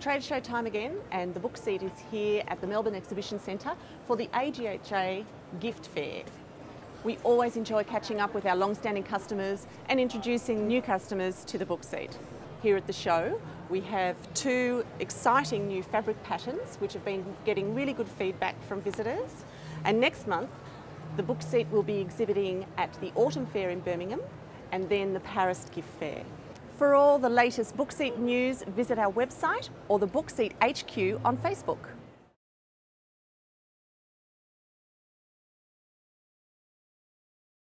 trade show time again, and the book seat is here at the Melbourne Exhibition Centre for the AGHA Gift Fair. We always enjoy catching up with our long-standing customers and introducing new customers to the book seat. Here at the show, we have two exciting new fabric patterns which have been getting really good feedback from visitors. And next month, the book seat will be exhibiting at the Autumn Fair in Birmingham and then the Paris Gift Fair. For all the latest Bookseat news, visit our website or the Bookseat HQ on Facebook.